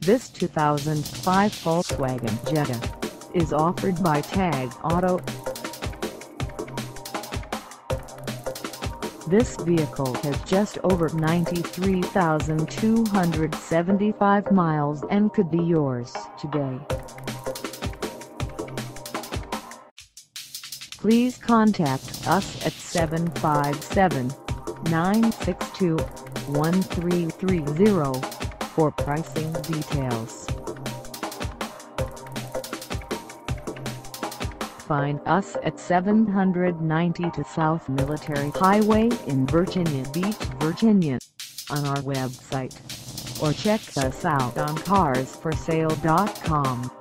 This 2005 Volkswagen Jetta is offered by Tag Auto. This vehicle has just over 93,275 miles and could be yours today. Please contact us at 757-962-1330 for pricing details. Find us at 792 South Military Highway in Virginia Beach, Virginia on our website or check us out on carsforsale.com.